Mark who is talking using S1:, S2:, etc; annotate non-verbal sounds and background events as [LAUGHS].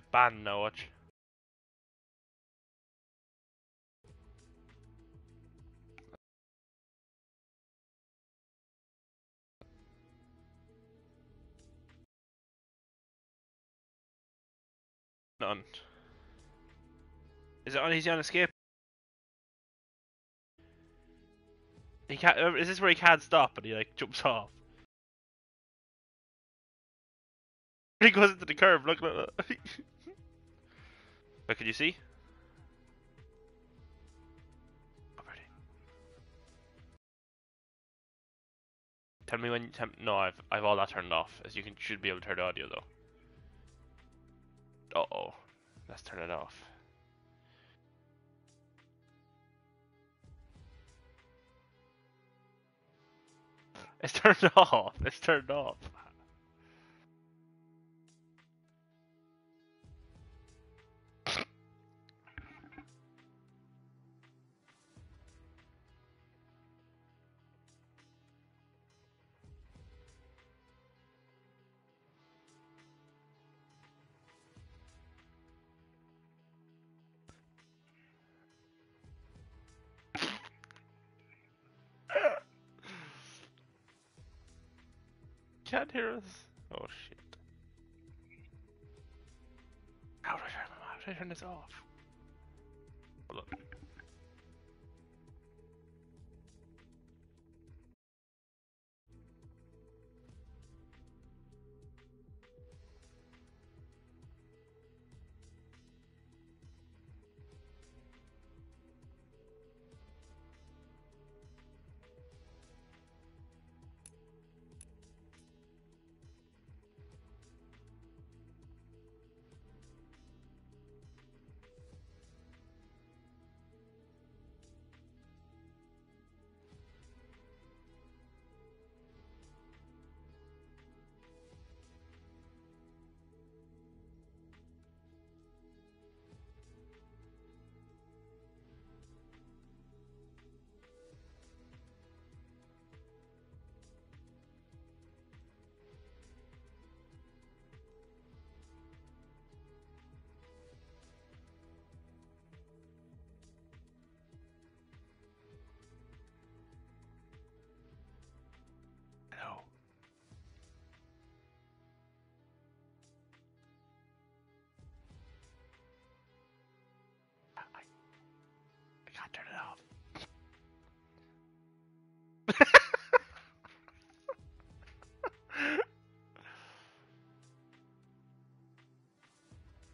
S1: Ban now, watch. None. Is it on? He's on escape. He can't. uh, Is this where he can't stop and he like jumps off? He goes into the curve. Look, look, look. [LAUGHS] What can you see? Oh. Tell me when. Tell, no, I've I've all that turned off. As you can should be able to hear the audio though. Uh oh, let's turn it off. It's turned off. It's turned off. Can't hear us. Oh shit. How do I turn turn this off? Hold on. God, turn it off.